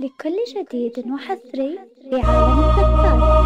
لكل جديد وحصري في عالم الثقافات